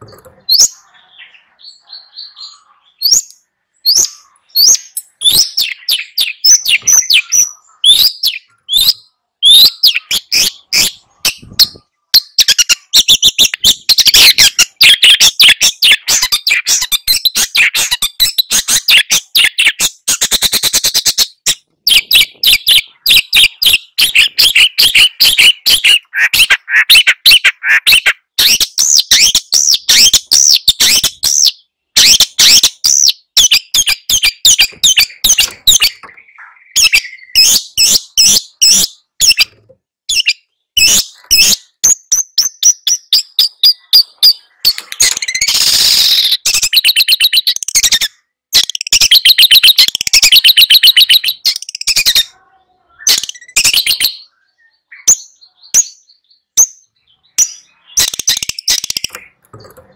Thank you. You